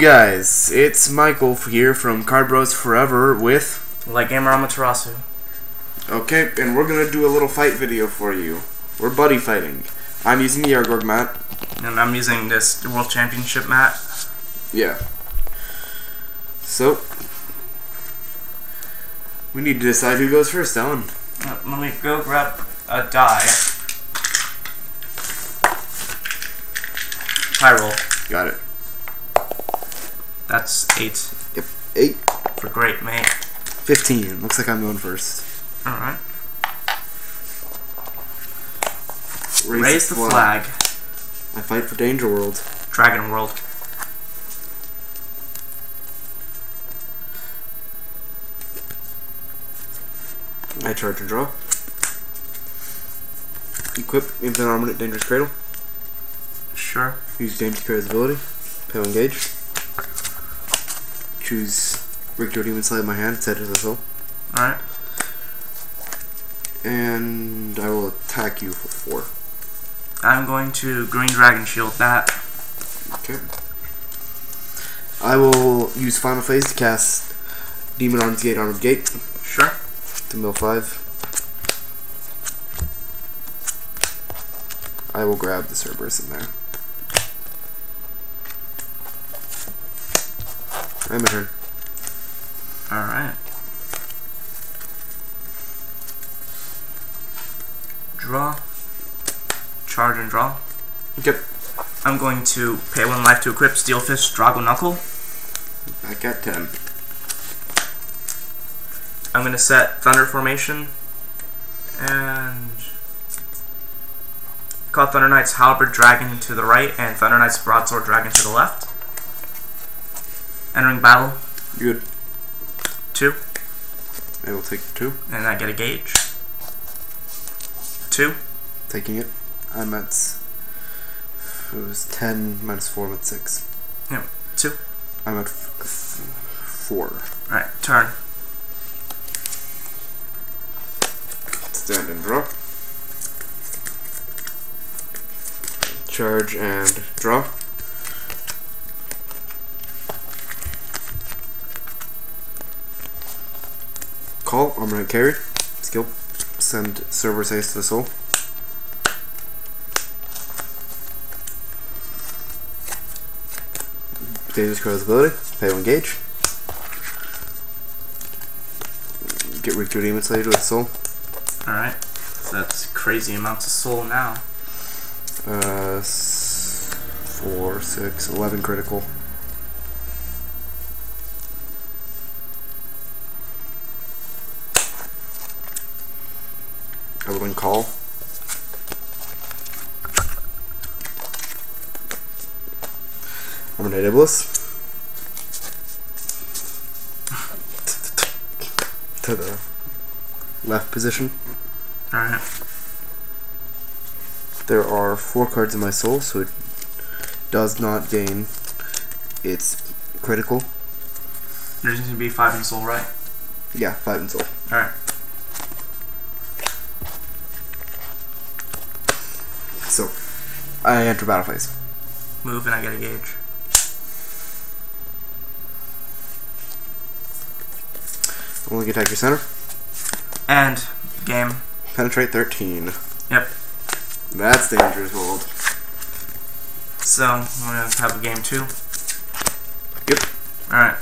Guys, it's Michael here from Card Bros Forever with. Like Amaterasu. Okay, and we're gonna do a little fight video for you. We're buddy fighting. I'm using the Aragorn mat. And I'm using this World Championship mat. Yeah. So, we need to decide who goes first, Alan. Uh, let me go grab a die. High roll. Got it. That's eight. Yep. Eight. For great, mate. Fifteen. Looks like I'm going first. Alright. Raise, Raise the flag. I fight for Danger World. Dragon World. I charge and draw. Equip Infinite Armament Dangerous Cradle. Sure. Use Dangerous Cradle's ability. Pale Engage. Choose Rick Your Demon Slay in my hand, set the soul. Alright. And I will attack you for four. I'm going to Green Dragon Shield that. Okay. I will use Final Phase to cast Demon Arms Gate Armored Gate Sure. to mill five. I will grab the Cerberus in there. I'm a. Alright. Draw. Charge and draw. Yep. I'm going to pay one life to equip Steel Fist Drago Knuckle. Back at 10. I'm going to set Thunder Formation and call Thunder Knight's Halberd Dragon to the right and Thunder Knight's Broadsword Dragon to the left. Entering battle, Good. two, I will take two. and I get a gauge. Two, Taking it. I'm at. It was 10 minus 4, I'm at 6. Yeah, two. I'm at f- f- 4. Alright, turn. Stand and draw. Charge and draw. Call, I'm gonna carry. Skill. Send Cerberus Ace to the soul. Dangerous Cradle's ability. Pay one gauge. Get Rick Your Demon Slayer to its soul. Alright. So that's crazy amounts of soul now. Uh, four, six, eleven critical. Then call. I'm an Iblis. to the left position. Alright. There are four cards in my soul, so it does not gain its critical. There's going to be five in soul, right? Yeah, five in soul. Alright. I enter battle phase. Move and I get a gauge. Only attack your center. And game. Penetrate 13. Yep. That's dangerous world. So, I'm going to have a game two. Yep. Alright.